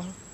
어?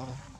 Oh.